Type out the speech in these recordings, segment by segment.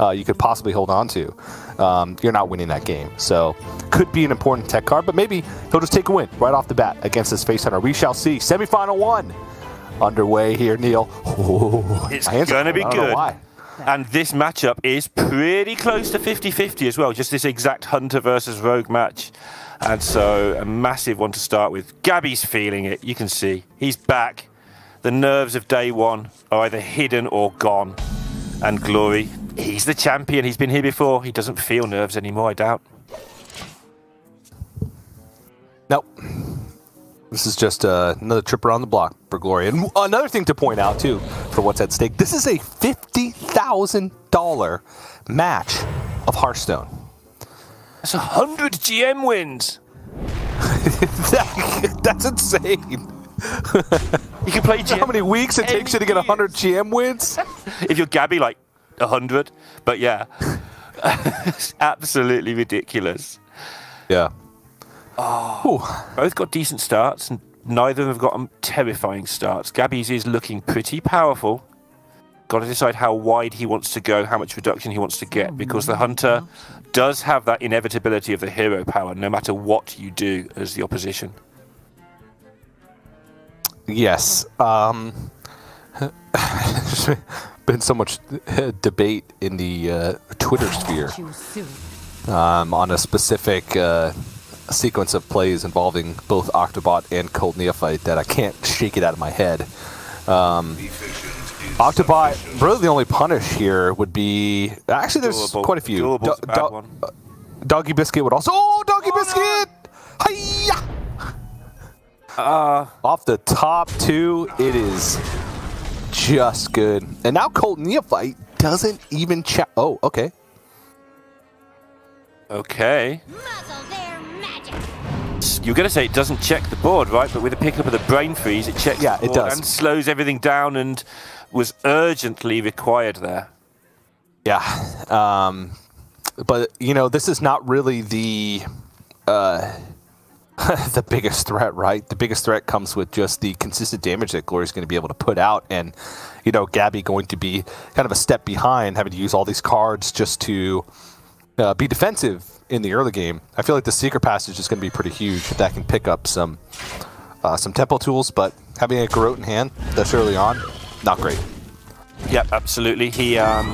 uh, you could possibly hold on to, um, you're not winning that game. So, could be an important tech card, but maybe he'll just take a win right off the bat against this face hunter. We shall see. Semifinal one underway here, Neil. Oh, it's going to be good. And this matchup is pretty close to 50-50 as well, just this exact Hunter versus Rogue match. And so a massive one to start with. Gaby's feeling it, you can see. He's back. The nerves of day one are either hidden or gone. And Glory, he's the champion. He's been here before. He doesn't feel nerves anymore, I doubt. Nope. This is just uh, another trip around the block for Glory. And another thing to point out, too, for what's at stake, this is a $50,000 match of Hearthstone. That's 100 GM wins. that, that's insane. you can play GM. How many weeks it takes you to get 100 GM wins? if you're Gaby, like 100. But yeah, it's absolutely ridiculous. Yeah. Oh, both got decent starts, and neither of them have got terrifying starts. Gaby's is looking pretty powerful. Got to decide how wide he wants to go, how much reduction he wants to get, because the hunter does have that inevitability of the hero power, no matter what you do as the opposition. Yes. Um, there's been so much debate in the uh, Twitter sphere um, on a specific uh, sequence of plays involving both Octobot and Cult Neophyte that I can't shake it out of my head. Um, Octobot, really the only punish here would be actually there's Doable. quite a few. Do- do- uh, Doggy Biscuit would also. Oh, Doggy Biscuit! Hiya! Uh, Off the top two, it is just good. And now Cult Neophyte doesn't even check. Oh, okay. okay. You're going to say it doesn't check the board, right? But with the pickup of the brain freeze, it checks Yeah, the it board does. and slows everything down and was urgently required there. Yeah. Um, but, you know, this is not really the. Uh, the biggest threat, right? The biggest threat comes with just the consistent damage that Glory's going to be able to put out, and you know, Gaby going to be kind of a step behind, having to use all these cards just to uh, be defensive in the early game. I feel like the secret passage is going to be pretty huge. That can pick up some uh, some tempo tools, but having a Garrote in hand that's early on, not great. Yep, absolutely. He, um,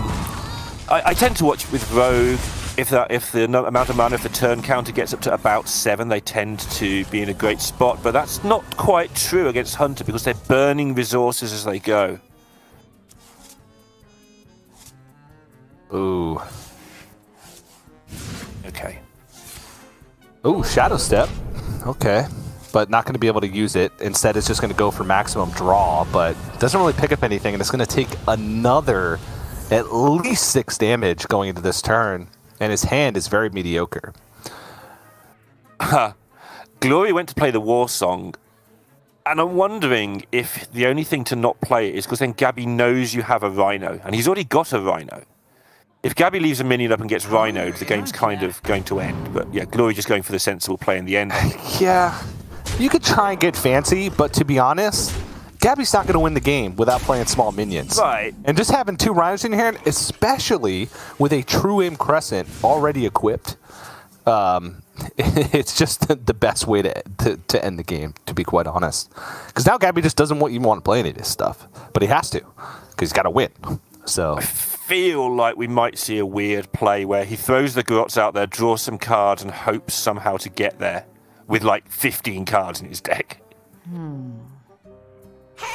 I, I tend to watch with Rogue. If that, if the amount of mana, if the turn counter gets up to about seven, they tend to be in a great spot. But that's not quite true against Hunter because they're burning resources as they go. Ooh, Okay. ooh, Shadow Step. Okay. But not going to be able to use it. Instead, it's just going to go for maximum draw, but doesn't really pick up anything, and it's going to take another at least six damage going into this turn, and his hand is very mediocre. Glory went to play the war song, and I'm wondering if the only thing to not play it is because then Gaby knows you have a Rhino, and he's already got a Rhino. If Gaby leaves a minion up and gets Rhinoed, the game's kind of going to end. But yeah, Glory just going for the sensible play in the end. Yeah, you could try and get fancy, but to be honest, Gaby's not going to win the game without playing small minions. Right. And just having two rhinos in here, especially with a true aim crescent already equipped, um, it's just the, the best way to, to to end the game. To be quite honest, because now Gaby just doesn't want even want to play any of this stuff, but he has to because he's got to win. So I feel like we might see a weird play where he throws the Grots out there, draws some cards, and hopes somehow to get there with like 15 cards in his deck.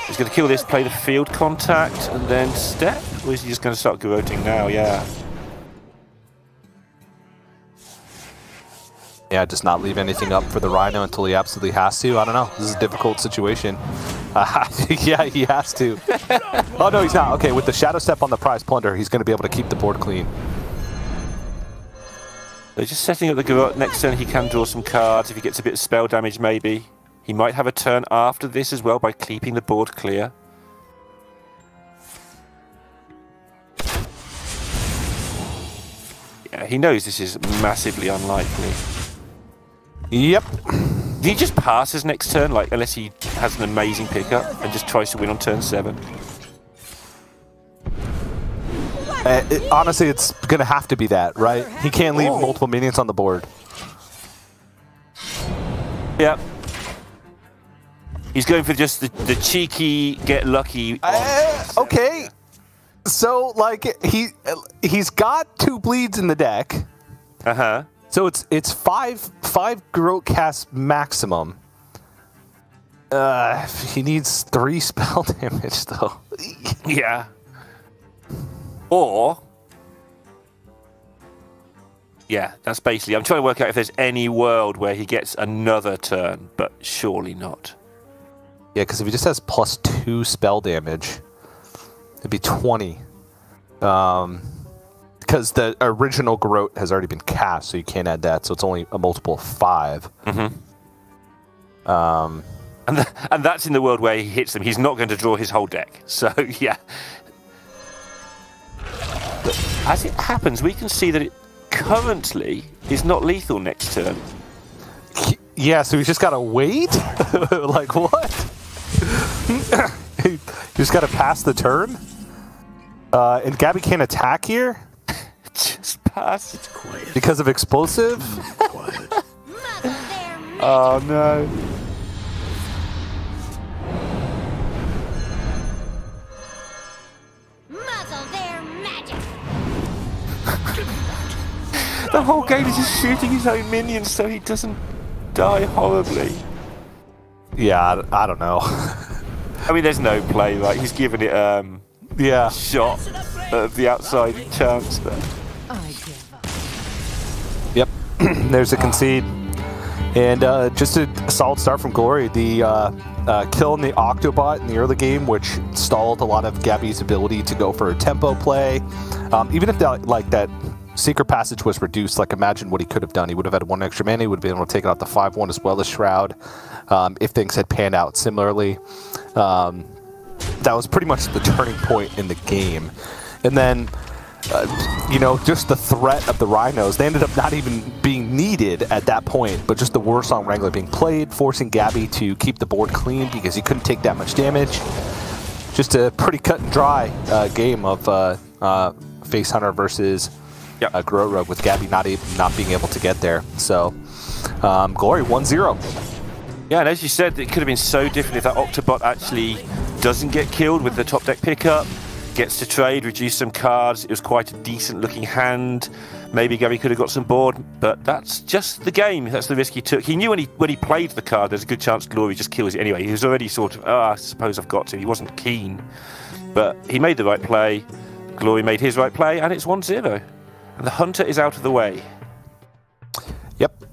He's going to kill this, play the field contact, and then step? Or is he just going to start garroting now? Yeah. yeah, just not leave anything up for the rhino until he absolutely has to. I don't know. This is a difficult situation. Uh, yeah, he has to. oh no, he's not. Okay, with the shadow step on the prize plunder, he's going to be able to keep the board clean. They're just setting up the Garrote. Next turn, he can draw some cards. If he gets a bit of spell damage, maybe. He might have a turn after this as well by keeping the board clear. Yeah, he knows this is massively unlikely. Yep. Did he just pass his next turn, like unless he has an amazing pickup and just tries to win on turn seven? Uh, it, honestly, it's going to have to be that, right? He can't leave oh. multiple minions on the board. Yep. He's going for just the, the cheeky, get lucky. Uh, okay. So, like, he he's got two bleeds in the deck. Uh huh. So it's it's five five Garrote cast maximum. Uh, he needs three spell damage though. yeah. Or yeah, that's basically. I'm trying to work out if there's any world where he gets another turn, but surely not. Yeah, because if he just has plus two spell damage, it'd be 20. Um, because the original Garrote has already been cast, so you can't add that. So it's only a multiple of 5 mm-hmm. Um, and th- and that's in the world where he hits them. He's not going to draw his whole deck. So yeah. But As it happens, we can see that it currently is not lethal next turn. Yeah, so he's just got to wait? like what? He just got to pass the turn? Uh, and Gabby can't attack here? just pass. It's quiet. Because of explosive? quiet. oh no. the whole game is just shooting his own minions so he doesn't die horribly. Yeah, I, I don't know. I mean, there's no play, right? He's given it um, yeah shot at the outside chance there. Yep, there's a concede. And uh, just a solid start from Glory. The uh, uh, kill in the Octobot in the early game, which stalled a lot of Gaby's ability to go for a tempo play. Um, even if that, like that Secret Passage was reduced, like imagine what he could have done. He would have had one extra man. He would have been able to take out the 5-1 as well as Shroud um, if things had panned out similarly. Um, that was pretty much the turning point in the game. And then, uh, you know, just the threat of the Rhinos, they ended up not even being needed at that point, but just the Warsong Wrangler being played, forcing Gaby to keep the board clean because he couldn't take that much damage. Just a pretty cut and dry uh, game of uh, uh Face Hunter versus yep. uh, Rogue with Gaby not, even not being able to get there. So, um, Glory 1 0. Yeah, and as you said, it could have been so different if that Octobot actually doesn't get killed with the top deck pickup, gets to trade, reduce some cards. It was quite a decent looking hand. Maybe Gaby could have got some board, but that's just the game. That's the risk he took. He knew when he when he played the card, there's a good chance Glory just kills it anyway. He was already sort of, oh, I suppose I've got to. He wasn't keen, but he made the right play. Glory made his right play, and it's 1 0. And the hunter is out of the way. Yep.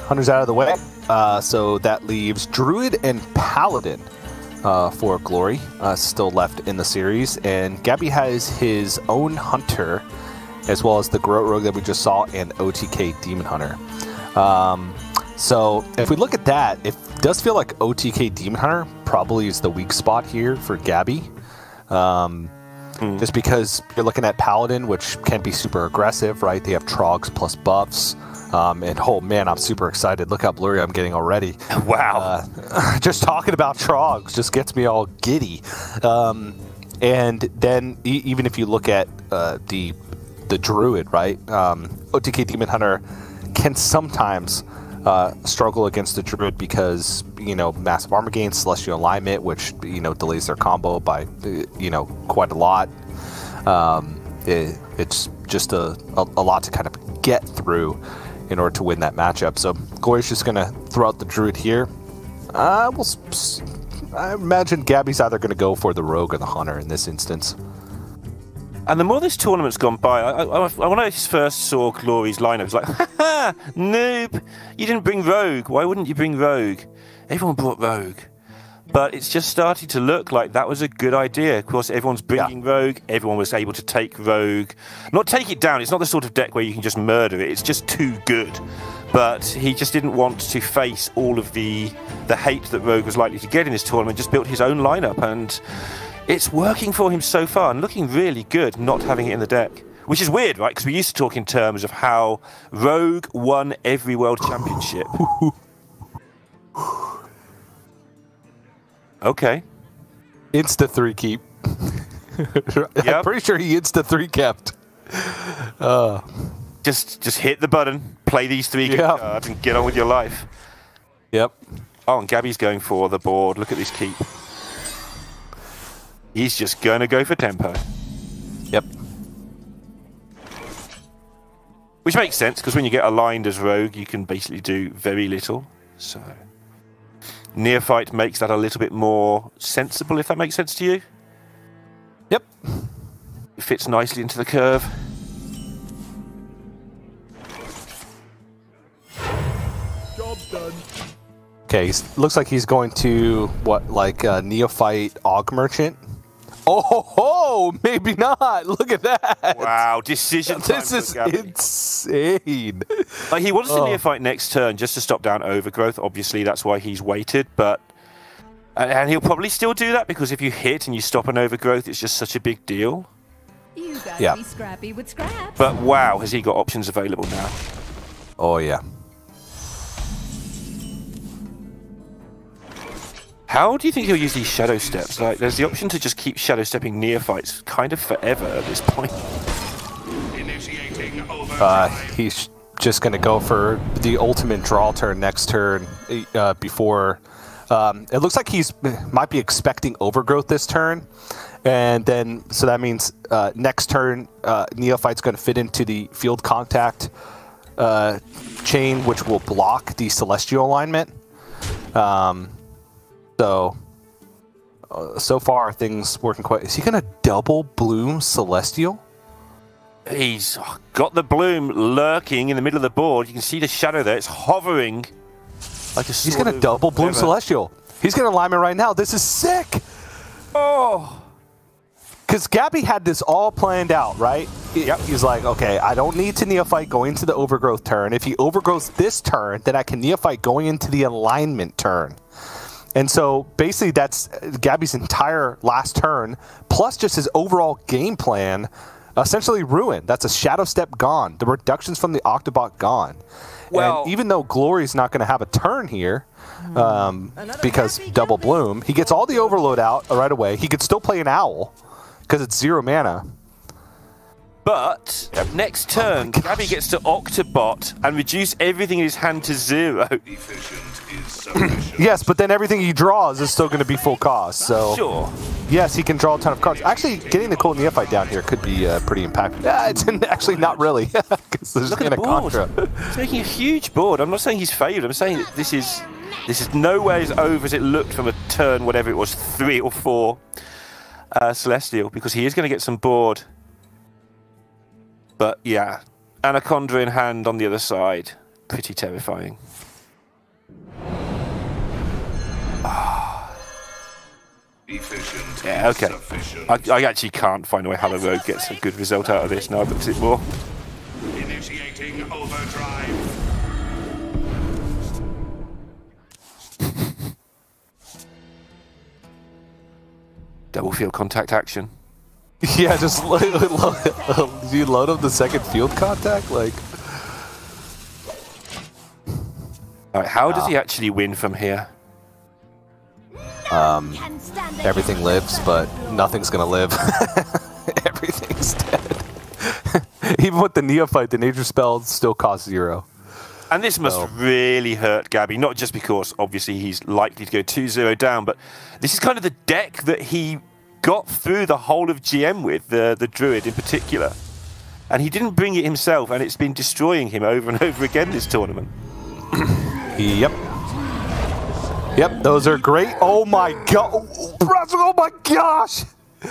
Hunter's out of the way. Uh, so that leaves Druid and Paladin uh, for Glory uh, still left in the series. And Gaby has his own Hunter, as well as the Garrote Rogue that we just saw, and OTK Demon Hunter. Um, so if we look at that, it does feel like OTK Demon Hunter probably is the weak spot here for Gaby. Um, Mm. Just because you're looking at Paladin, which can be super aggressive, right? They have Trogs plus buffs. Um, and oh man, I'm super excited. Look how blurry I'm getting already. Wow. Uh, just talking about Trogs just gets me all giddy. Um, and then e- even if you look at uh, the the Druid, right? Um, OTK Demon Hunter can sometimes uh, struggle against the Druid because you know massive armor gain, celestial alignment, which you know delays their combo by you know quite a lot. Um, it, it's just a, a, a, lot to kind of get through in order to win that matchup. So Glory's just going to throw out the Druid here. Uh, we'll, I imagine Gaby's either going to go for the Rogue or the Hunter in this instance. And the more this tournament's gone by, I, I, I, when I first saw Glory's lineup, it was like, ha ha, noob, you didn't bring Rogue. Why wouldn't you bring Rogue? Everyone brought Rogue. But it's just starting to look like that was a good idea. Of course, everyone's bringing yeah. Rogue. Everyone was able to take Rogue. Not take it down. It's not the sort of deck where you can just murder it. It's just too good. But he just didn't want to face all of the the hate that Rogue was likely to get in this tournament. Just built his own lineup and it's working for him so far and looking really good not having it in the deck. Which is weird, right? Because we used to talk in terms of how Rogue won every world championship. okay. Insta three keep. yep. I'm pretty sure he insta three kept. Uh. Just just hit the button, play these three yep. cards, and get on with your life. Yep. Oh, and Gaby's going for the board. Look at this keep. He's just going to go for tempo. Yep. Which makes sense, because when you get aligned as rogue, you can basically do very little. So, Neophyte makes that a little bit more sensible, if that makes sense to you. Yep. It fits nicely into the curve. Job done. Okay, looks like he's going to, what, like a Neophyte Aug Merchant? Oh, ho, ho, maybe not. Look at that. Wow, decision This is insane. Like he wants oh. to neophyte next turn just to stop down overgrowth. Obviously, that's why he's waited. But and he'll probably still do that because if you hit and you stop an overgrowth, it's just such a big deal. You gotta yeah. be scrappy with scraps. But wow, has he got options available now? Oh yeah. How do you think he'll use these shadow steps? Like, there's the option to just keep shadow stepping neophytes kind of forever at this point. Uh, he's just going to go for the ultimate draw turn next turn uh, before. Um, it looks like he's might be expecting overgrowth this turn, and then so that means uh, next turn uh, neophyte's going to fit into the field contact uh, chain, which will block the celestial alignment. Um, so, uh, so far things working quite. Is he going to double bloom Celestial? He's got the bloom lurking in the middle of the board. You can see the shadow there. It's hovering like a He's going to double bloom whatever. Celestial. He's going to alignment right now. This is sick. Oh. Because Gaby had this all planned out, right? Yep. He's like, okay, I don't need to neophyte going into the overgrowth turn. If he overgrows this turn, then I can neophyte going into the alignment turn. And so basically, that's Gaby's entire last turn, plus just his overall game plan, essentially ruined. That's a shadow step gone. The reductions from the Octobot gone. Well, and even though Glory's not going to have a turn here, hmm. um, because double bloom, he gets all the overload out right away. He could still play an owl because it's zero mana. But yep. next turn, oh Gaby gets to Octobot and reduce everything in his hand to zero. yes, but then everything he draws is still going to be full cost. So sure. Yes, he can draw a ton of cards. Actually, getting the Cult Neophyte down here could be uh, pretty impactful. Yeah, it's actually not really, because there's Look at the board. Contra. He's making a huge board. I'm not saying he's favored. I'm saying this is this is nowhere as over as it looked from a turn, whatever it was, three or four uh, Celestial, because he is going to get some board but yeah, Anaconda in hand on the other side. Pretty terrifying. Efficient yeah, okay. I, I, actually can't find a way how the rogue gets a good result out of this now I've looked at it more. Initiating overdrive. Double field contact action. Yeah, just load, load, do you load up the second field contact? Like, right, how does he actually win from here? Um, everything lives, but nothing's gonna live. Everything's dead. Even with the neophyte, the nature spell still costs zero. And this must so. really hurt Gaby, not just because obviously he's likely to go 2-0 down, but this is kind of the deck that he got through the whole of GM with, the, the Druid in particular. And he didn't bring it himself, and it's been destroying him over and over again this tournament. yep. Yep, those are great. Oh my god. Oh, oh my gosh.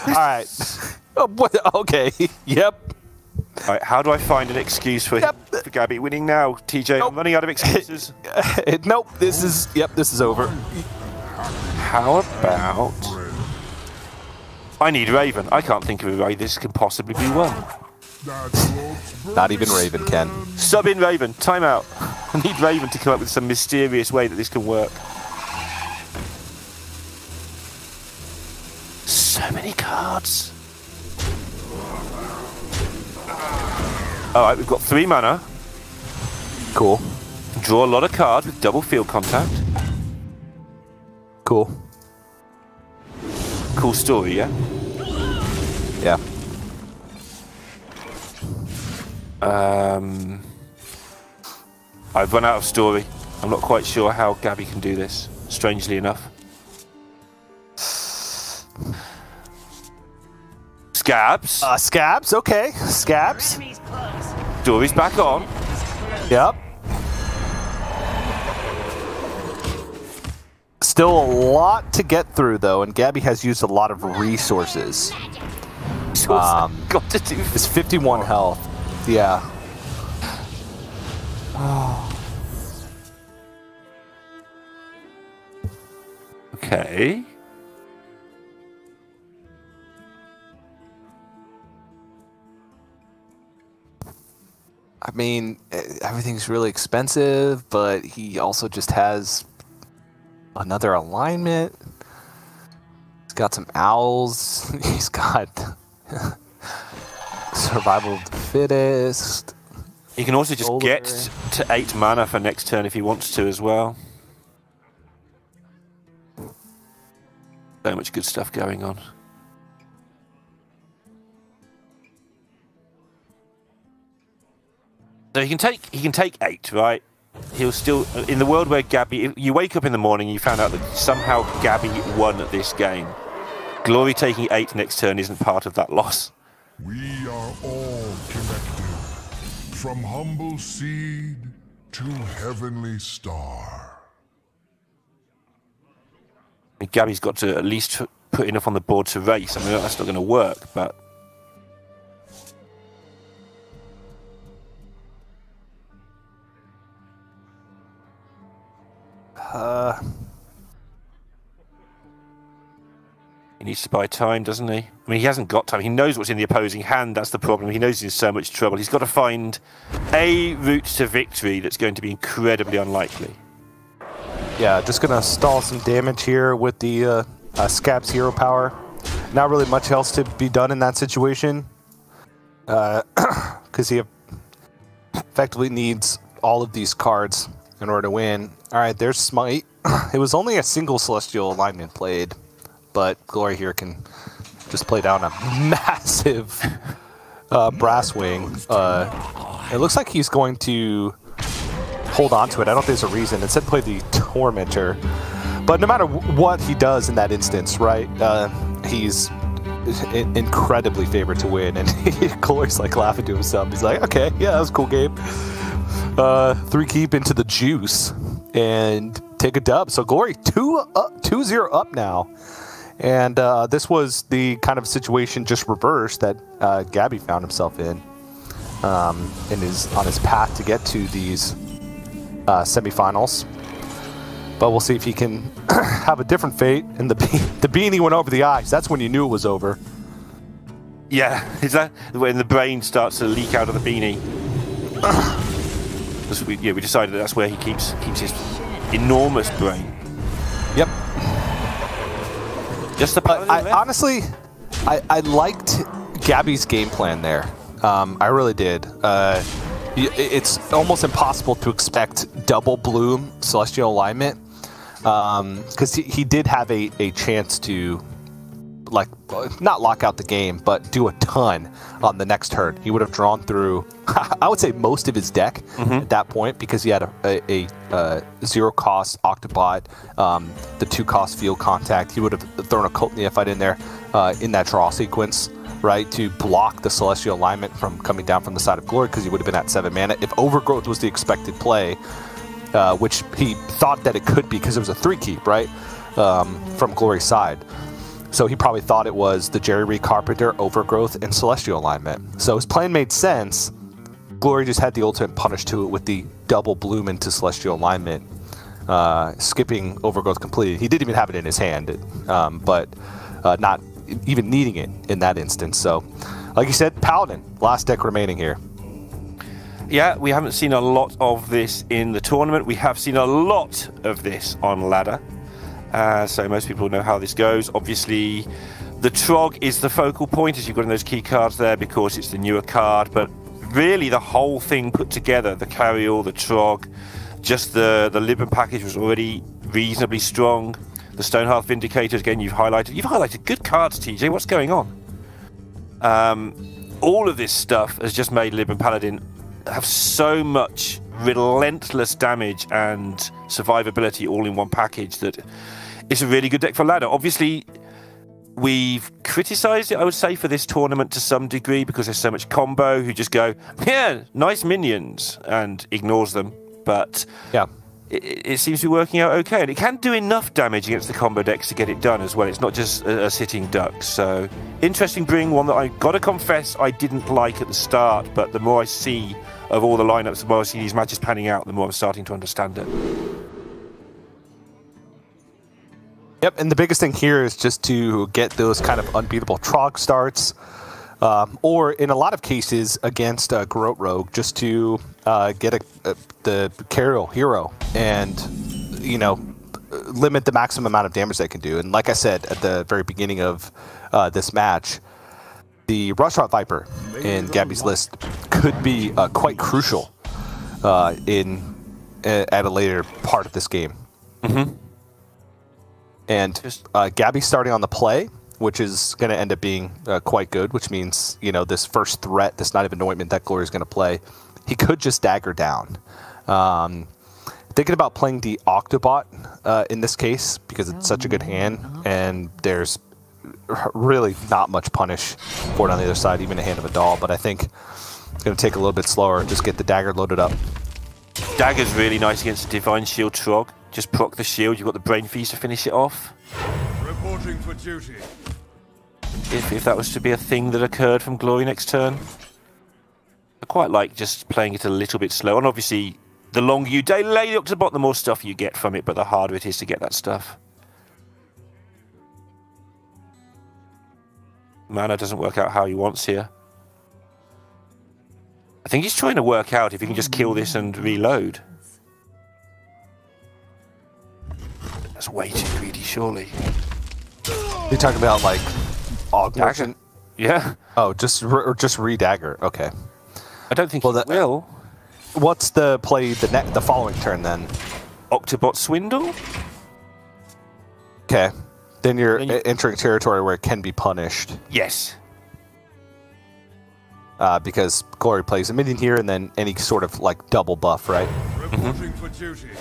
All right. Oh, okay. Yep. All right, how do I find an excuse for, yep. for Gaby winning now, TJ? Nope. I'm running out of excuses. nope, this is, yep, this is over. How about I need Raven. I can't think of a way this can possibly be won. Not even Raven can. Sub in Raven. Time out. I need Raven to come up with some mysterious way that this can work. So many cards. Alright, we've got three mana. Cool. Draw a lot of cards with double field contact. Cool cool story, yeah? Yeah. Um, I've run out of story. I'm not quite sure how Gaby can do this, strangely enough. Scabbs. Uh, Scabbs, okay. Scabbs. Story's back on. Yep. Still a lot to get through, though, and Gaby has used a lot of resources. Um, got to do. It's 51 health. Yeah. Okay. I mean, everything's really expensive, but he also just has another alignment. He's got some owls. He's got survival of the fittest. He can also just get to eight mana for next turn if he wants to as well. So much good stuff going on. So he can take he can take eight, right? He'll still in the world where Gaby. You wake up in the morning, you found out that somehow Gaby won this game. Glory taking eight next turn isn't part of that loss. We are all connected, from humble seed to heavenly star. I mean, Gaby's got to at least put enough on the board to race. I mean, that's not going to work, but Uh, he needs to buy time, doesn't he? I mean, he hasn't got time. He knows what's in the opposing hand. That's the problem. He knows he's in so much trouble. He's got to find a route to victory that's going to be incredibly unlikely. Yeah, just going to stall some damage here with the uh, uh, Scab's hero power. Not really much else to be done in that situation. Because uh, he effectively needs all of these cards in order to win. All right, there's Smite. It was only a single Celestial alignment played, but Glory here can just play down a massive uh, Brasswing. Uh, it looks like he's going to hold on to it. I don't think there's a reason. Instead, play the Tormentor. But no matter what he does in that instance, right, uh, he's incredibly favored to win. And Glory's like laughing to himself. He's like, okay, yeah, that was a cool game uh, three keep into the juice and take a dub. So Glory two up, two zero up now, and uh, this was the kind of situation just reversed that uh, Gaby found himself in, um, in his on his path to get to these uh, semifinals. But we'll see if he can have a different fate. And the be- the beanie went over the eyes. That's when you knew it was over. Yeah, is that when the brain starts to leak out of the beanie? we, yeah, we decided that that's where he keeps keeps his enormous brain. Yep. Just the. I, honestly, I, I liked Gaby's game plan there. Um, I really did. Uh, it's almost impossible to expect double bloom celestial alignment because um, he, he did have a, a chance to not lock out the game, but do a ton on the next turn. He would have drawn through, I would say, most of his deck mm-hmm. at that point because he had a, a, a uh, zero cost Octobot, um, the two cost field contact. He would have thrown a Cult Neophyte in there uh, in that draw sequence. Right to block the celestial alignment from coming down from the side of glory because he would have been at seven mana. If overgrowth was the expected play, uh, which he thought that it could be because it was a three keep, right, um, from glory's side. So he probably thought it was the Jerry Rig Carpenter, Overgrowth, and Celestial alignment. So his plan made sense. Glory just had the ultimate punish to it with the double bloom into Celestial alignment, uh, skipping Overgrowth completely. He didn't even have it in his hand, um, but uh, not even needing it in that instance. So, like you said, Paladin, last deck remaining here. Yeah, we haven't seen a lot of this in the tournament. We have seen a lot of this on ladder. Uh, so most people know how this goes. Obviously, the Trog is the focal point, as you've got in those key cards there, because it's the newer card. But really, the whole thing put together, the Cariel, the Trog, just the, the Libram package was already reasonably strong. The Stonehearth Vindicators, again, you've highlighted. You've highlighted good cards, TJ. What's going on? Um, all of this stuff has just made Libram Paladin have so much relentless damage and survivability all in one package that it's a really good deck for ladder. Obviously, we've criticized it, I would say, for this tournament to some degree because there's so much combo who just go, yeah, nice minions, and ignores them. But yeah. It, it, seems to be working out okay, and it can do enough damage against the combo decks to get it done as well. It's not just a, a sitting duck. So interesting bring, one that I gotta confess I didn't like at the start, but the more I see of all the lineups, the more I see these matches panning out, the more I'm starting to understand it. Yep, and the biggest thing here is just to get those kind of unbeatable Trog starts, um, or in a lot of cases against a Garrote Rogue, just to uh, get a, a, the Cariel hero and, you know, limit the maximum amount of damage they can do. And like I said at the very beginning of uh, this match, the Rustrot Viper in Gabby's list could be uh, quite crucial uh, in at a later part of this game. Mm-hmm. And uh, Gaby's starting on the play, which is going to end up being uh, quite good, which means, you know, this first threat, this Knight of Anointment that Glory is going to play, he could just dagger down. Um, thinking about playing the Octobot uh, in this case because it's such a good hand, and there's really not much punish for it on the other side, even a hand of a doll. But I think it's going to take a little bit slower. Just get the dagger loaded up. Dagger's really nice against Divine Shield Trog. Just proc the shield, you've got the Brain Freeze to finish it off. Reporting for duty. If, if that was to be a thing that occurred from Glory next turn. I quite like just playing it a little bit slow. And obviously, the longer you delay the Octobot, the more stuff you get from it, but the harder it is to get that stuff. Mana doesn't work out how he wants here. I think he's trying to work out if he can just kill this and reload. That's way too greedy, surely. You talking about like augmentation? Yeah. Oh, just or just re dagger. Okay. I don't think well, that will. What's the play the ne- the following turn then? Octobot swindle. Okay. Then you're then you... entering territory where it can be punished. Yes. Uh, because Glory plays a minion here, and then any sort of like double buff, right? Reporting mm-hmm. for duty.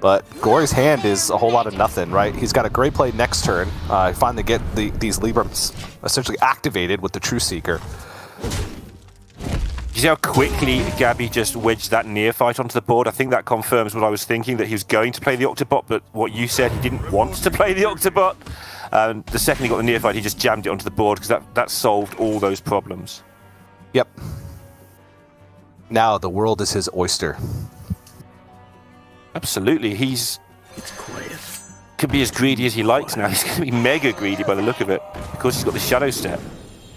But Glory's hand is a whole lot of nothing, right? He's got a great play next turn. Uh, finally get the, these Librams essentially activated with the True Seeker. You see how quickly Gaby just wedged that neophyte onto the board? I think that confirms what I was thinking, that he was going to play the Octobot, but what you said, he didn't want to play the Octobot. Um, the second he got the neophyte, he just jammed it onto the board because that, that solved all those problems. Yep. Now the world is his oyster. Absolutely, he's It's quiet. could be as greedy as he likes now. He's going to be mega greedy by the look of it because he's got the shadow step.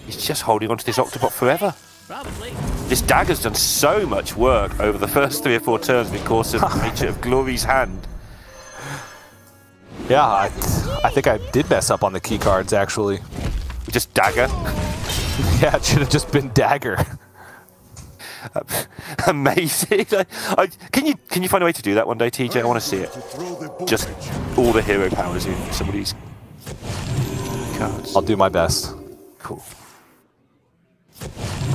He's just holding onto this Octobot forever. Probably. This dagger's done so much work over the first three or four turns because of the nature of Glory's hand. Yeah, I, I think I did mess up on the key cards actually. Just dagger. yeah, it should have just been dagger. amazing. I, I, can you can you find a way to do that one day, TJ? I want to see it. Just all the hero powers in somebody's cards. I'll do my best. Cool.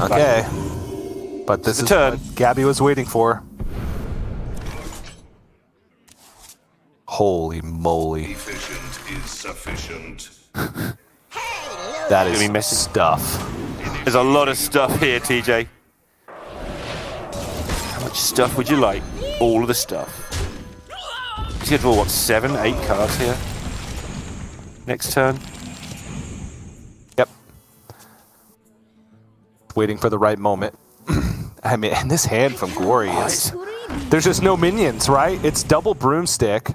Okay. But this is turn. what Gaby was waiting for. Holy moly. Efficient is sufficient. that is stuff. There's a lot of stuff here, TJ much stuff would you like? All of the stuff. He's going to draw, what, seven, eight cards here? Next turn? Yep. Waiting for the right moment. I mean, and this hand from Glory is... There's just no minions, right? It's double Broomstick,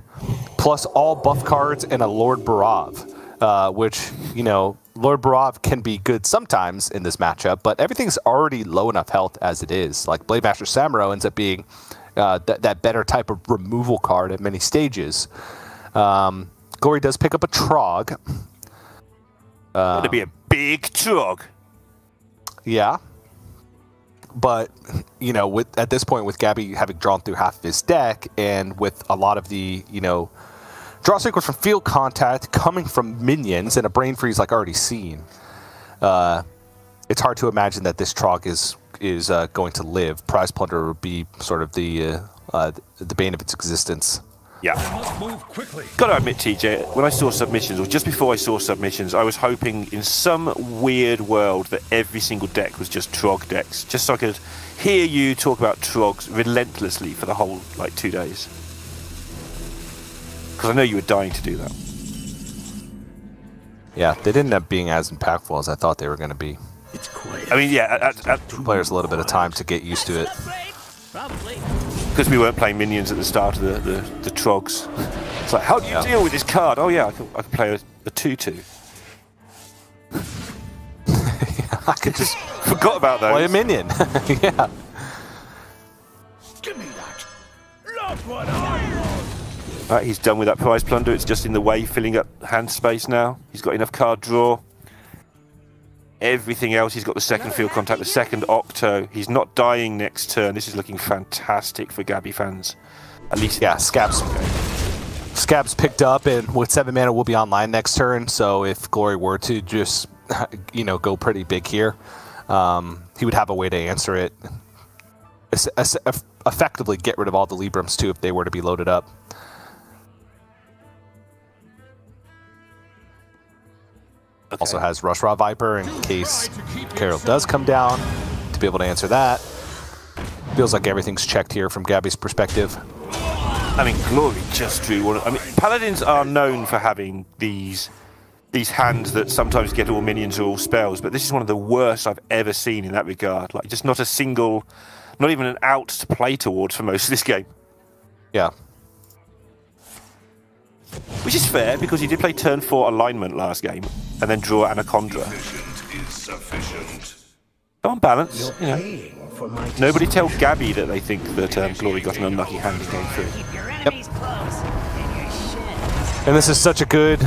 plus all buff cards and a Lord Barov, uh, which, you know, Lord Barov can be good sometimes in this matchup, but everything's already low enough health as it is. Like Blade Master Samuro ends up being uh, th that better type of removal card at many stages. Um, Glory does pick up a Trog. Uh, to be a big Trog. Yeah. But, you know, with at this point, with Gaby having drawn through half of his deck, and with a lot of the, you know, Draw sequence from field contact coming from minions and a brain freeze like already seen. Uh, it's hard to imagine that this Trog is is uh, going to live. Prize Plunder would be sort of the uh, uh the bane of its existence. Yeah. Got to admit, TJ, when I saw submissions, or just before I saw submissions, I was hoping in some weird world that every single deck was just Trog decks, just so I could hear you talk about Trogs relentlessly for the whole like two days. Because I know you were dying to do that. Yeah, they didn't end up being as impactful as I thought they were going to be. It's quiet. I mean, yeah, at, at, players a little bit of time to get used to it. Because we weren't playing minions at the start of the, the, the Troggs. It's like, how do you yeah. deal with this card? Oh yeah, I can, I can play a, a 2-2. I could just... Forgot about those. Play a minion. yeah. Give me that. Love what I Right, he's done with that prize plunder. It's just in the way, filling up hand space now. He's got enough card draw. Everything else, he's got the second field contact, the second Octo. He's not dying next turn. This is looking fantastic for Gaby fans. At least, yeah, Scabbs. Scabbs picked up, and with seven mana, we'll be online next turn. So if Glory were to just, you know, go pretty big here, um, he would have a way to answer it. Effectively, get rid of all the Librams too if they were to be loaded up. Okay. Also has Rush Rustrot Viper in case Cariel does come down to be able to answer that. Feels like everything's checked here from Gaby's perspective. I mean, Glory just drew one. I mean, Paladins are known for having these these hands that sometimes get all minions or all spells, but this is one of the worst I've ever seen in that regard. Like, just not a single, not even an out to play towards for most of this game. Yeah, which is fair because he did play turn four alignment last game and then draw Anaconda. On balance, you know. Nobody tell Gaby that they think that um, Glory got an unlucky hand in game three. Yep. And this is such a good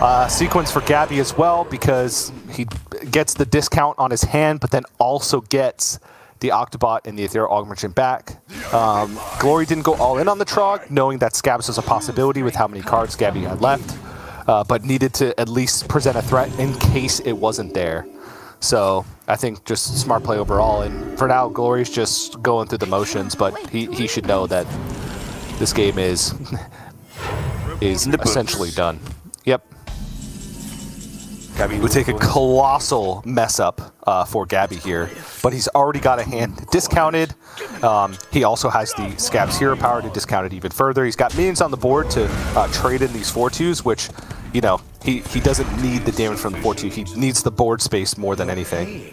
uh, sequence for Gaby as well because he gets the discount on his hand, but then also gets the Octobot and the Ethereal Augmentation back. Um, Glory didn't go all in on the Trog, knowing that Scabbs was a possibility with how many cards Gaby had left, uh, but needed to at least present a threat in case it wasn't there. So I think just smart play overall. And for now, Glory's just going through the motions, but he, he should know that this game is is essentially done. Yep. Gaby would take a colossal mess up uh, for Gaby here, but he's already got a hand discounted. Um, he also has the Scab's Hero Power to discount it even further. He's got minions on the board to uh, trade in these 4-2s, which, you know, he, he doesn't need the damage from the 4-2. He needs the board space more than anything.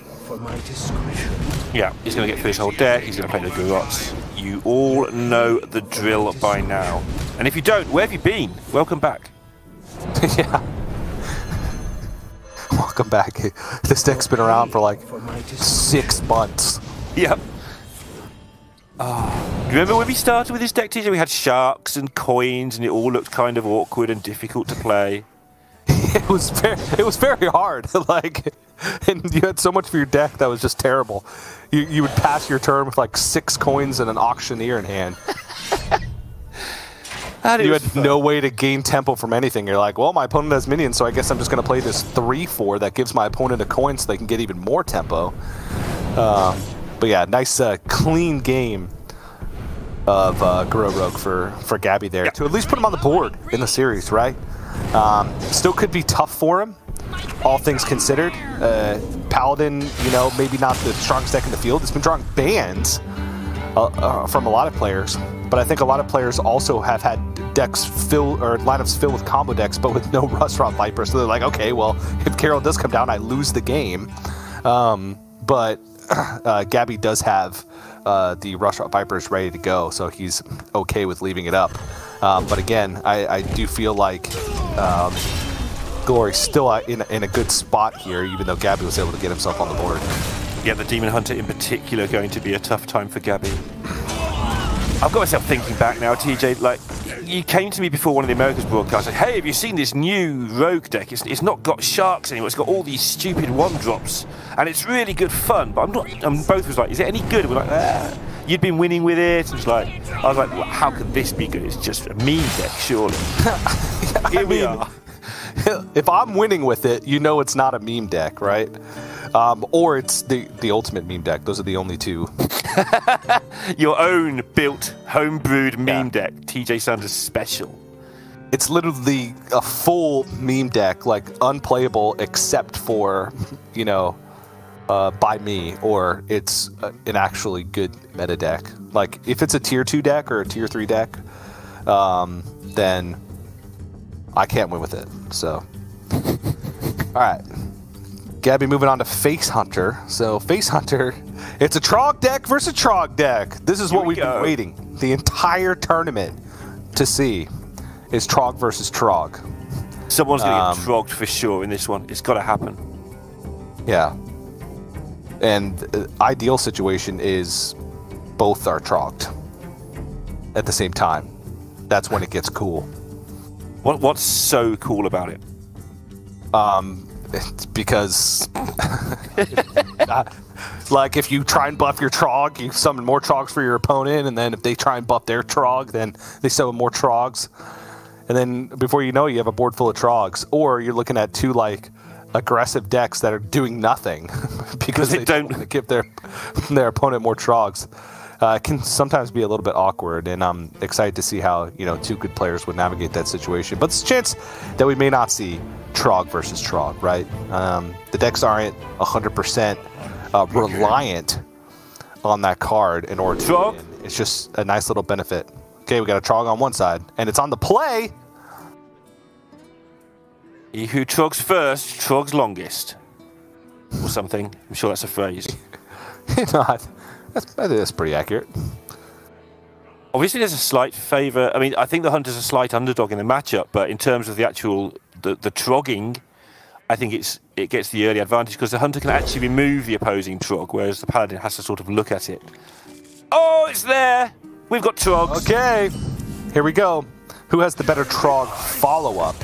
Yeah, he's going to get through this whole deck. He's going to play the Garrotes. You all know the drill by now. And if you don't, where have you been? Welcome back. yeah. Welcome back. This deck's been around for like six months. Yep. Oh. Remember when we started with this deck, TJ? We had sharks and coins, and it all looked kind of awkward and difficult to play. it was very, it was very hard. like, and you had so much for your deck that was just terrible. You you would pass your turn with like six coins and an auctioneer in hand. You had fun. no way to gain tempo from anything. You're like, well, my opponent has minions, so I guess I'm just going to play this 3-4 that gives my opponent a coin so they can get even more tempo. Uh, but yeah, nice uh, clean game of uh, Rogue for, for Gaby there to at least put him on the board in the series, right? Um, still could be tough for him, all things considered. Uh, Paladin, you know, maybe not the strongest deck in the field. It's been drawing bans uh, uh, from a lot of players, but I think a lot of players also have had decks fill or lineups filled with combo decks, but with no Rustrot Viper. So they're like, okay, well, if Cariel does come down, I lose the game. Um, but uh, Gaby does have uh, the Rustrot Vipers ready to go, so he's okay with leaving it up. Um, but again, I, I, do feel like um, Glory's still in, in a good spot here, even though Gaby was able to get himself on the board. Yeah, the Demon Hunter in particular going to be a tough time for Gaby. I've got myself thinking back now, TJ, like, you came to me before one of the Americas broadcasts, like, hey, have you seen this new Rogue deck? It's, it's not got sharks anymore, it's got all these stupid one-drops, and it's really good fun, but I'm not, and both was like, is it any good? we're like, ah. you'd been winning with it. It's like I was like, well, how could this be good? It's just a meme deck, surely. Here we are. If I'm winning with it, you know it's not a meme deck, right? Um, or it's the the ultimate meme deck. Those are the only two. Your own built, homebrewed meme yeah. deck, TJ Sanders special. It's literally a full meme deck, like unplayable except for, you know, uh, by me, or it's uh, an actually good meta deck. Like if it's a tier two deck or a tier three deck, um, then I can't win with it. So, all right, Gaby, moving on to Face Hunter. So Face Hunter, it's a Trog deck versus a Trog deck. This is Here what we have been waiting the entire tournament to see. Is Trog versus Trog. Someone's going to um, get trogged for sure in this one. It's got to happen. Yeah. And uh, ideal situation is both are trogged at the same time. That's when it gets cool. What What's so cool about it? Um, because, like, if you try and buff your Trog, you summon more Trogs for your opponent, and then if they try and buff their Trog, then they summon more Trogs, and then before you know, it, you have a board full of Trogs, or you're looking at two like aggressive decks that are doing nothing because they, they don't give their their opponent more trogs. Uh, can sometimes be a little bit awkward, and I'm excited to see how you know two good players would navigate that situation. But there's a chance that we may not see Trog versus Trog, right? Um, the decks aren't 100% uh, reliant on that card in order to Win. It's just a nice little benefit. Okay, we got a Trog on one side, and it's on the play. He who trogs first, trogs longest. Or something. I'm sure that's a phrase. Not. That's, that's pretty accurate. Obviously, there's a slight favour. I mean, I think the Hunter's a slight underdog in the matchup, but in terms of the actual the, the trogging, I think it's it gets the early advantage because the Hunter can actually remove the opposing trog, whereas the Paladin has to sort of look at it. Oh, it's there! We've got trogs. Okay, here we go. Who has the better trog follow-up?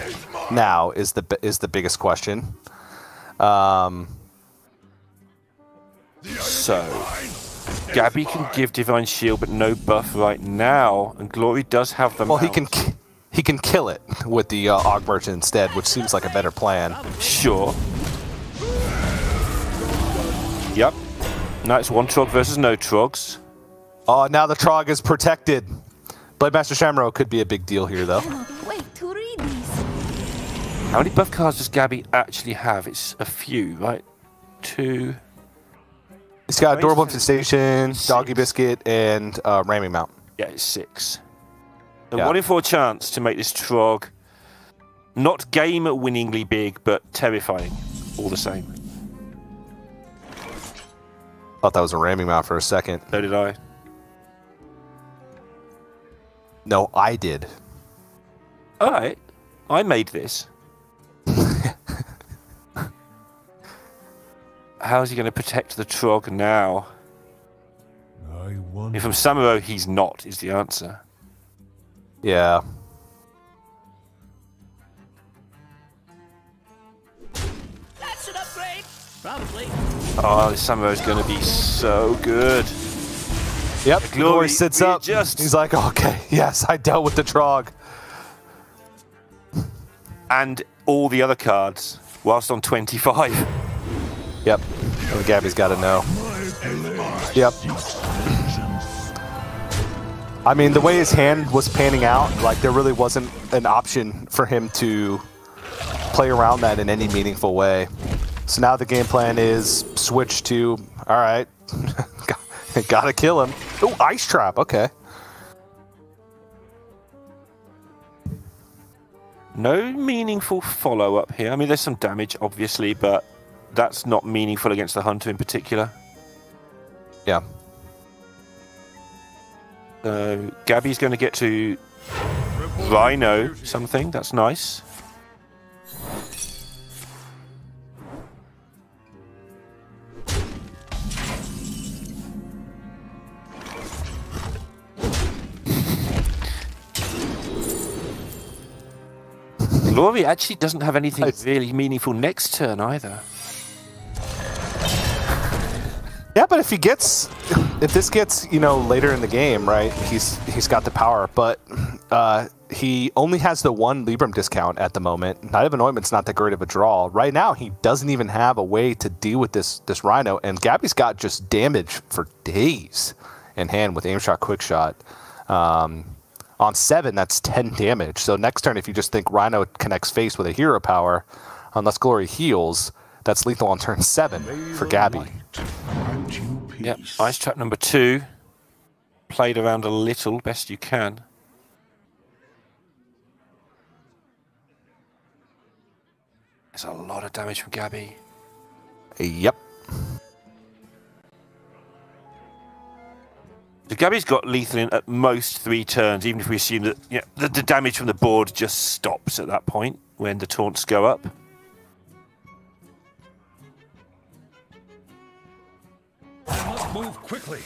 now is the is the biggest question. Um, so, Gaby can give Divine Shield, but no buff right now, and Glory does have the. Well, mount. he can he can kill it with the uh, Og Merchant instead, which seems like a better plan. Sure. Yep. Now it's one Trog versus no Trogs. Oh, now the Trog is protected. Blade Master Samuro could be a big deal here, though. How many buff cards does Gaby actually have? It's a few, right? Two. It's got Adorable Infestation, Doggy Biscuit, and uh, Ramming Mount. Yeah, it's six. A yeah. one in four chance to make this Trog not game winningly big, but terrifying all the same. Thought that was a ramming mount for a second. So did I. No, I did. Alright. I made this. How's he going to protect the Trog now? If from Samuro, he's not, is the answer. Yeah. That's an upgrade. Probably. Oh, this Samuro is going to be so good. Yep, Glory, Glory sits up. Just... He's like, okay, yes, I dealt with the Trog. And all the other cards, whilst on 25. Yep. And Gaby's got to know. Yep. I mean, the way his hand was panning out, like there really wasn't an option for him to play around that in any meaningful way. So now the game plan is switch to, all right, gotta kill him. Oh, ice trap. Okay. No meaningful follow up here. I mean, there's some damage, obviously, but that's not meaningful against the hunter in particular. Yeah. So Gaby's going to get to Rhino something. That's nice. Glory actually doesn't have anything really meaningful next turn either. Yeah, but if he gets, if this gets, you know, later in the game, right? He's he's got the power, but uh, he only has the one Libram discount at the moment. Knight of Anointment's not that great of a draw right now. He doesn't even have a way to deal with this this Rhino, and Gaby's got just damage for days in hand with aim shot, quick shot. Um, on seven, that's ten damage. So next turn, if you just think Rhino connects face with a hero power, unless Glory heals, that's lethal on turn seven for Gaby. Yep, ice trap number two. Played around a little, best you can. There's a lot of damage from Gaby. Yep. So Gaby's got lethal in at most three turns, even if we assume that you know, the, the damage from the board just stops at that point when the taunts go up. Quickly.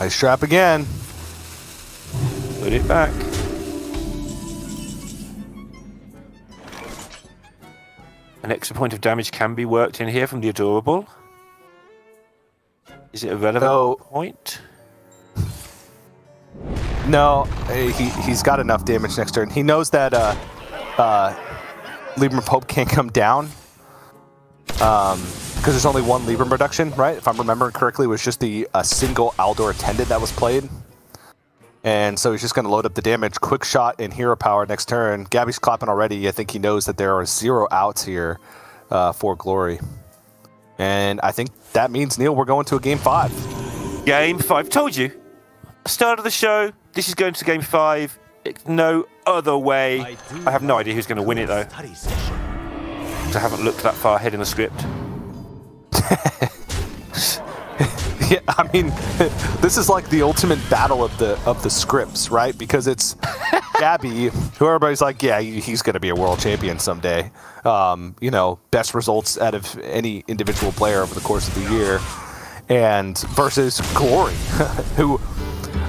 Ice trap again. Put it back. An extra point of damage can be worked in here from the adorable. Is it a relevant no. point? No, he, he's got enough damage next turn. He knows that uh, uh, Libram Pope can't come down because um, there's only one Libram reduction, right? If I'm remembering correctly, it was just the a single Aldor attendant that was played. And so he's just going to load up the damage. Quick shot and hero power next turn. Gaby's clapping already. I think he knows that there are zero outs here uh, for Glory. And I think that means, Neil, we're going to a game five. Game five. Told you. Start of the show. This is going to game five. It's no other way. I have no idea who's going to win it, though. I haven't looked that far ahead in the script. yeah, I mean, this is like the ultimate battle of the of the scripts, right? Because it's Gaby, who everybody's like, yeah, he's going to be a world champion someday. Um, you know, best results out of any individual player over the course of the year, and versus Glory, who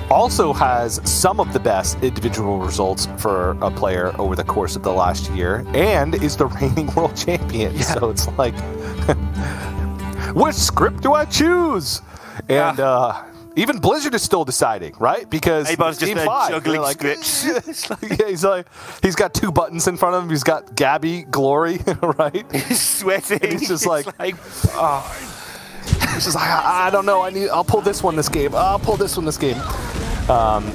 also has some of the best individual results for a player over the course of the last year and is the reigning world champion. Yeah. So it's like, which script do I choose? And yeah. uh, even Blizzard is still deciding, right? Because Abon's just five, juggling like, scripts. yeah, he's like, he's got two buttons in front of him. He's got Gaby, Glory, right? He's sweating. And he's just like, like oh. He's just like, I, I, don't know. I need. I'll pull this one this game. I'll pull this one this game. Um,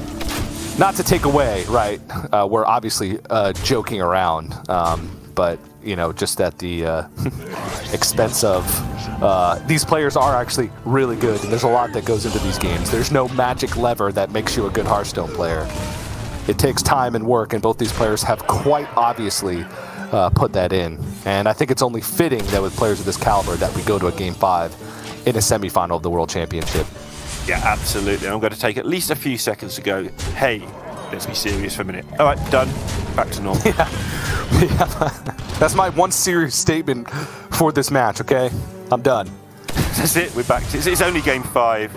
not to take away, right? Uh, we're obviously uh, joking around, um, but you know, just at the uh, expense of uh, these players are actually really good, and there's a lot that goes into these games. There's no magic lever that makes you a good Hearthstone player. It takes time and work, and both these players have quite obviously uh, put that in. And I think it's only fitting that with players of this caliber that we go to a game five in a semi-final of the World Championship. Yeah, absolutely. I'm going to take at least a few seconds to go, hey, let's be serious for a minute. All right, done. Back to normal. yeah. yeah. That's my one serious statement for this match, okay? I'm done. That's it. We're back. To, it's only game five.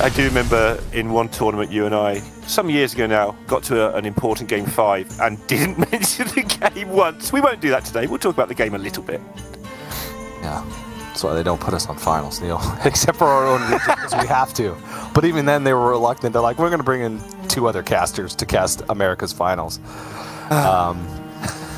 I do remember in one tournament, you and I, some years ago now, got to a, an important game five and didn't mention the game once. We won't do that today. We'll talk about the game a little bit. Yeah. That's why they don't put us on finals, Neil. Except for our own because we have to. But even then, they were reluctant. They're like, we're going to bring in two other casters to cast America's finals. Um,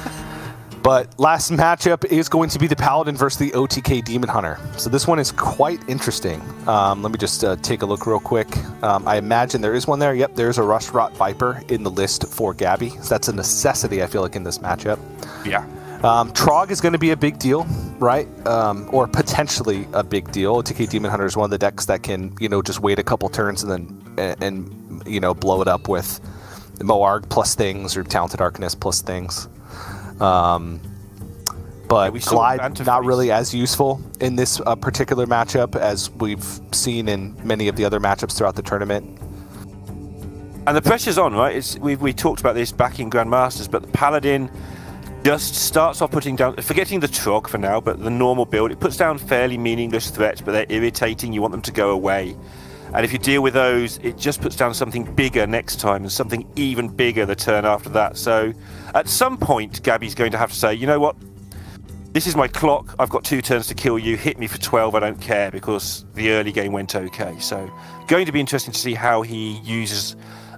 but last matchup is going to be the Paladin versus the OTK Demon Hunter. So this one is quite interesting. Um, let me just uh, take a look real quick. Um, I imagine there is one there. Yep, there's a Rustrot Viper in the list for Gaby. So that's a necessity, I feel like, in this matchup. Yeah. Um, Trog is going to be a big deal, right? Um, or potentially a big deal. OTK Demon Hunter is one of the decks that can, you know, just wait a couple turns and then, and, and you know, blow it up with Moarg plus things or Talented Arcanist plus things. Um, but yeah, Glide not really as useful in this uh, particular matchup as we've seen in many of the other matchups throughout the tournament. And the pressure's on, right? It's, we we talked about this back in Grandmasters, but the Paladin just starts off putting down, forgetting the Trog for now, but the normal build, it puts down fairly meaningless threats, but they're irritating. You want them to go away. And if you deal with those, it just puts down something bigger next time and something even bigger the turn after that. So at some point, Gaby's going to have to say, you know what? This is my clock. I've got two turns to kill you. Hit me for 12. I don't care because the early game went okay. So going to be interesting to see how he uses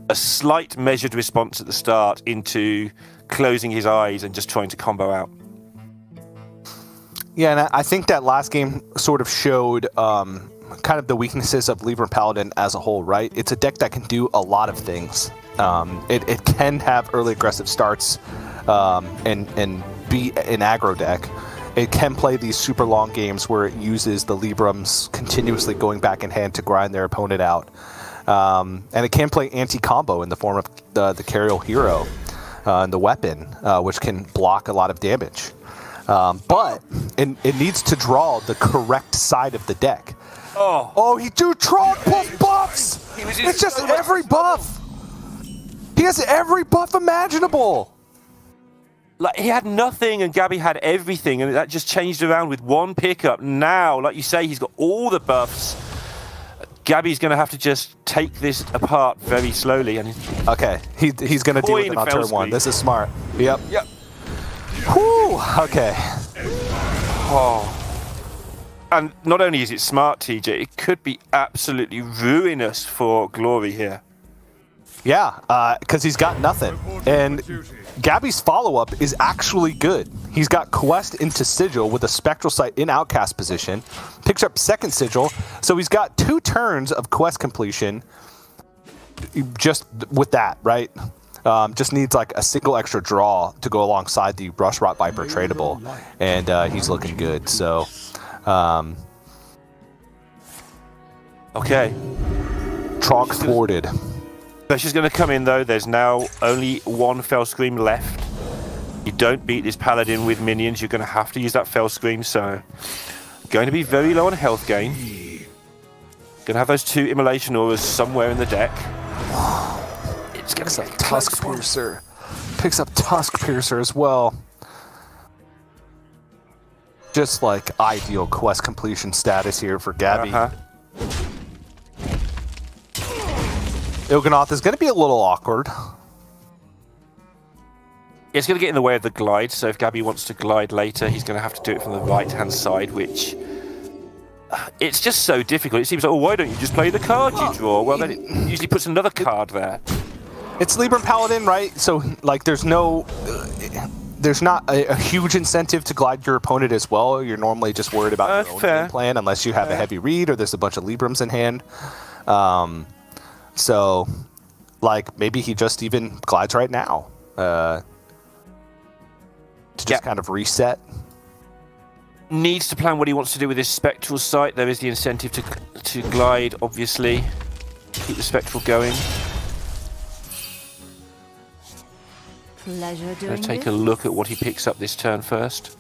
a slight measured response at the start into closing his eyes and just trying to combo out. Yeah, and I think that last game sort of showed um, kind of the weaknesses of Libram Paladin as a whole, right? It's a deck that can do a lot of things. Um, it, it, can have early aggressive starts um, and, and be an aggro deck. It can play these super long games where it uses the Librams continuously going back in hand to grind their opponent out. Um, and it can play anti-combo in the form of the, the Cariel Hero and the weapon, uh, which can block a lot of damage. Um, but it, it, needs to draw the correct side of the deck. Oh, oh he do Tron plus buffs! It's just every buff! He has every buff imaginable! Like he had nothing and Gaby had everything, and that just changed around with one pickup. Now, like you say, he's got all the buffs. Gaby's going to have to just take this apart very slowly. And okay, he, he's going to deal with it on turn one. This is smart. Yep. Yep. Whew. Okay. Oh. And not only is it smart, TJ, it could be absolutely ruinous for Glory here. Yeah, because uh, he's got nothing. And Gaby's follow-up is actually good. He's got Quest into Sigil with a Spectral Sight in Outcast position, picks up second Sigil, so he's got two turns of Quest completion just with that, right? Um, just needs like a single extra draw to go alongside the Rustrot Viper tradable, and uh, he's looking good. So, um, okay, Trog thwarted. Pressure's going to come in though. There's now only one Felscream left. You don't beat this Paladin with minions. You're going to have to use that Felscream. So, going to be very low on health gain. Going to have those two Immolation Auras somewhere in the deck. It's going to be Tuskpiercer. Picks up Tuskpiercer as well. Just like ideal quest completion status here for Gaby. Uh -huh. Il'gynoth is going to be a little awkward. It's going to get in the way of the glide, so if Gaby wants to glide later, he's going to have to do it from the right-hand side, which... Uh, it's just so difficult. It seems like, oh, why don't you just play the card you draw? Well, then it usually puts another card there. It's Libram Paladin, right? So, like, there's no... Uh, there's not a, a, huge incentive to glide your opponent as well. You're normally just worried about uh, your own fair. game plan, unless you have fair. a heavy read or there's a bunch of Librams in hand. Um, so, like, maybe he just even glides right now uh, to just kind of reset. Needs to plan what he wants to do with his spectral sight. There is the incentive to to glide, obviously. Keep the spectral going. Pleasure doing Let's take this. a look at what he picks up this turn first.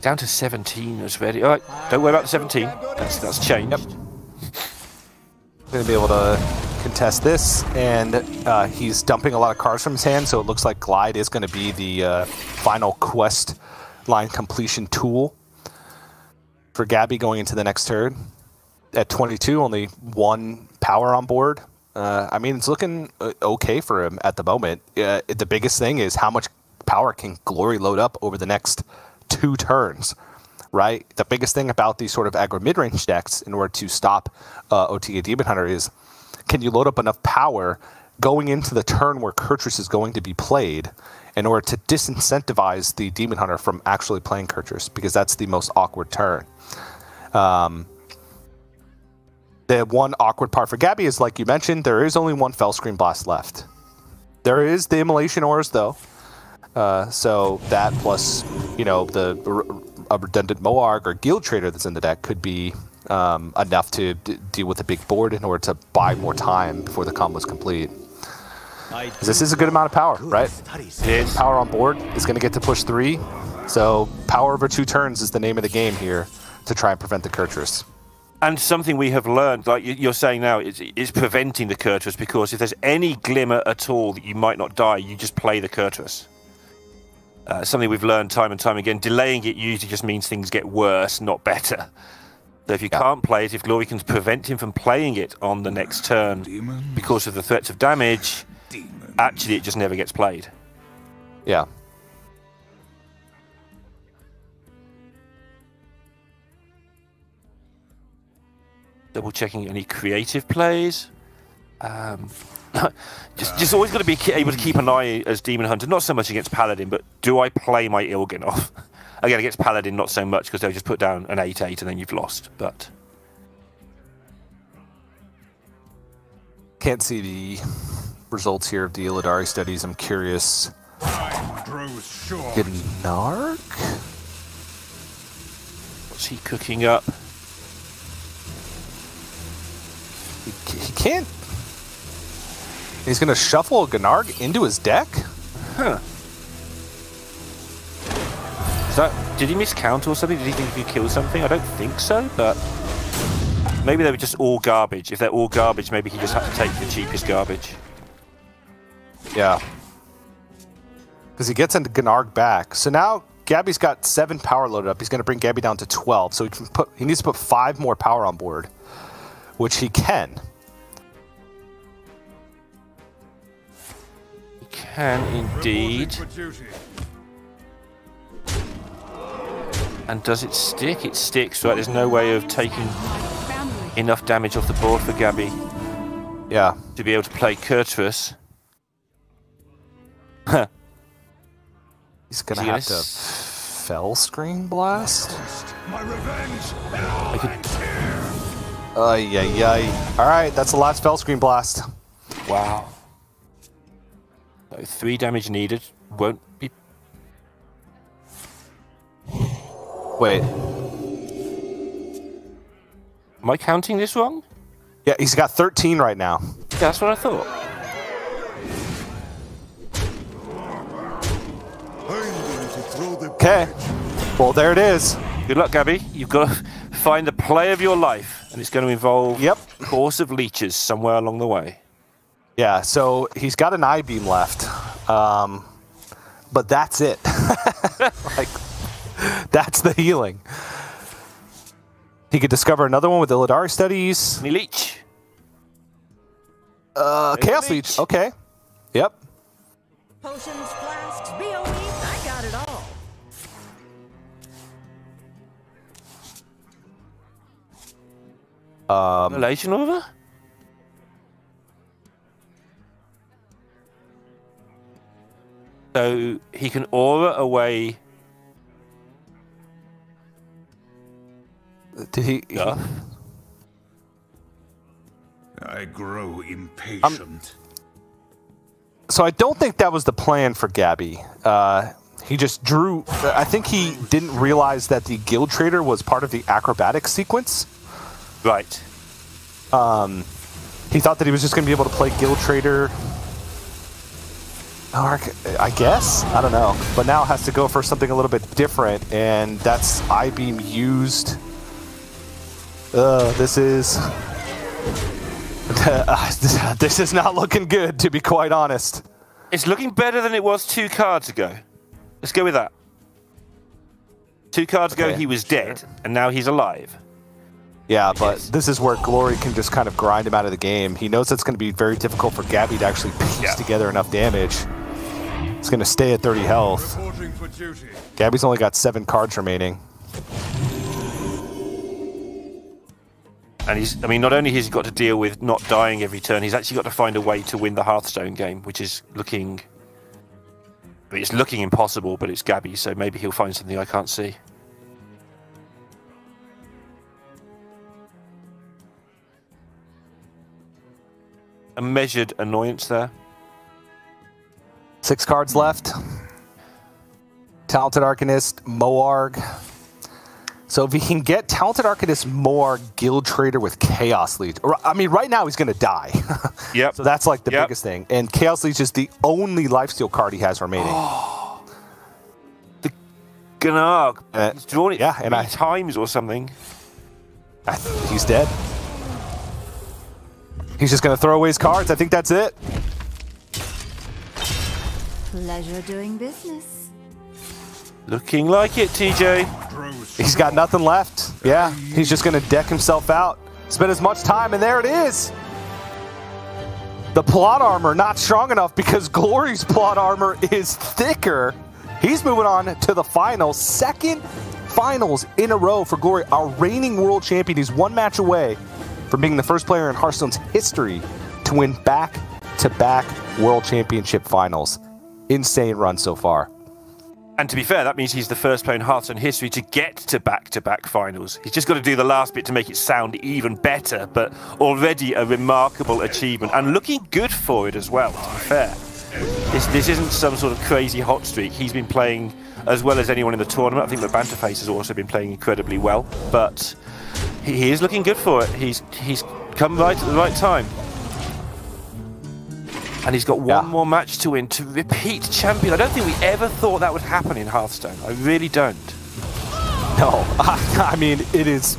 Down to 17 is ready. All right, don't worry about the 17. That's, that's changed. Yep. Going to be able to contest this, and uh, he's dumping a lot of cards from his hand, so it looks like Glide is going to be the uh, final quest line completion tool for Gaby going into the next turn. At 22, only one power on board. Uh, I mean, it's looking uh, okay for him at the moment. Uh, the biggest thing is how much power can Glory load up over the next two turns, right? The biggest thing about these sort of aggro mid range decks in order to stop uh, OTK Demon Hunter is can you load up enough power going into the turn where Kurtrus is going to be played in order to disincentivize the Demon Hunter from actually playing Kurtrus because that's the most awkward turn. Um, the one awkward part for Gaby is, like you mentioned, there is only one Felscream Blast left. There is the Immolation Auras, though. Uh, so that plus, you know, the a redundant Moarg or Guild Trader that's in the deck could be um, enough to deal with the big board in order to buy more time before the combo is complete. This is a good amount of power, right? Power on board is going to get to push three. So power over two turns is the name of the game here to try and prevent the Kurtrus. And something we have learned, like you're saying now, is, is preventing the Kurtrus because if there's any glimmer at all that you might not die, you just play the Kurtrus. Uh, something we've learned time and time again. Delaying it usually just means things get worse, not better. So if you yeah. can't play it, if Glory can prevent him from playing it on the next turn Demons. because of the threats of damage, Demons. actually it just never gets played. Yeah. Double checking any creative plays. Um, just, just always got to be able to keep an eye as Demon Hunter, not so much against Paladin, but do I play my Il'gynoth? Again, against Paladin, not so much because they'll just put down an 8 8 and then you've lost. But. Can't see the results here of the Illidari studies. I'm curious. Gnark? What's he cooking up? He, he can't. He's going to shuffle a Gnarg into his deck? Huh. Is that, did he miscount or something? Did he think he could kill something? I don't think so, but maybe they were just all garbage. If they're all garbage, maybe he just had to take the cheapest garbage. Yeah. Because he gets into Gnarg back. So now Gaby's got seven power loaded up. He's going to bring Gaby down to 12. So he can put he needs to put five more power on board, which he can. Can indeed. And does it stick? It sticks, right? There's no way of taking enough damage off the board for Gaby. Yeah. To be able to play Kurtrus. He's gonna have to fell screen blast. My revenge. I could. Ay ay ay! All right, that's the last Felscream Blast. Wow. So three damage needed. Won't be. Wait. Am I counting this wrong? Yeah, he's got 13 right now. Yeah, that's what I thought. Okay. Well, there it is. Good luck, Gaby. You've got to find the play of your life, and it's going to involve yep. course of leeches somewhere along the way. Yeah, so he's got an eye beam left, um, but that's it. like, that's the healing. He could discover another one with Illidari studies. Any leech? Uh, Chaos leech. leech. Okay. Yep. Potions, flasks, BOE, I got it all. Um, Relation over? So he can aura away. Did he? Yeah. I grow impatient. Um, so I don't think that was the plan for Gaby. Uh, he just drew. I think he didn't realize that the guild trader was part of the acrobatic sequence. Right. Um, he thought that he was just going to be able to play Guild Trader. I guess? I don't know. But now has to go for something a little bit different, and that's Eye Beam used. Uh, this is... this is not looking good, to be quite honest. It's looking better than it was two cards ago. Let's go with that. Two cards okay. ago, he was dead, and now he's alive. Yeah, but this is where Glory can just kind of grind him out of the game. He knows it's going to be very difficult for Gaby to actually piece yeah. together enough damage. He's going to stay at 30 health. Gaby's only got seven cards remaining. And he's, I mean, not only has he got to deal with not dying every turn, he's actually got to find a way to win the Hearthstone game, which is looking. I mean, it's looking impossible, but it's Gaby, so maybe he'll find something I can't see. a measured annoyance there. Six cards left. Talented Arcanist, Moarg. So if he can get Talented Arcanist, Moarg, Guild Trader with Chaos Leech. I mean, right now he's going to die. yep. So that's like the yep. biggest thing. And Chaos Leech is the only lifesteal card he has remaining. Oh, the Gnarg. Uh, he's drawn it yeah, and I, times or something. I, he's dead. He's just going to throw away his cards. I think that's it. Pleasure doing business. Looking like it, TJ. He's got nothing left. Yeah, he's just going to deck himself out. Spend as much time, and there it is. The plot armor not strong enough because Glory's plot armor is thicker. He's moving on to the finals. Second finals in a row for Glory, our reigning world champion. He's one match away from being the first player in Hearthstone's history to win back to back world championship finals. Insane run so far. And to be fair, that means he's the first player in Hearthstone history to get to back-to-back finals. He's just got to do the last bit to make it sound even better, but already a remarkable achievement and looking good for it as well, to be fair. This, this isn't some sort of crazy hot streak. He's been playing as well as anyone in the tournament. I think that Banterface has also been playing incredibly well, but he, he is looking good for it. He's, he's come right at the right time. And he's got one yeah. more match to win to repeat champion. I don't think we ever thought that would happen in Hearthstone. I really don't. No, I mean, it is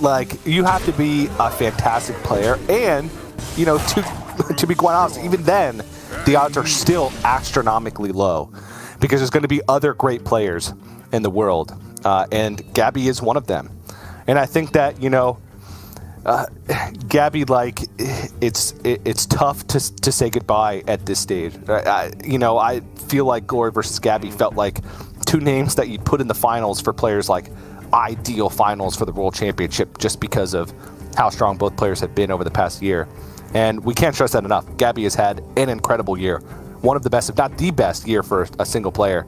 like you have to be a fantastic player. And, you know, to, to be quite honest, even then, the odds are still astronomically low because there's going to be other great players in the world. Uh, and Gaby is one of them. And I think that, you know, uh, Gaby, like it's it, it's tough to to say goodbye at this stage. I, I, you know, I feel like Glory versus Gaby felt like two names that you'd put in the finals for players like ideal finals for the World Championship, just because of how strong both players have been over the past year. And we can't stress that enough. Gaby has had an incredible year, one of the best, if not the best, year for a single player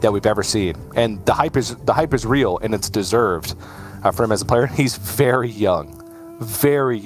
that we've ever seen. And the hype is the hype is real and it's deserved uh, for him as a player. He's very young very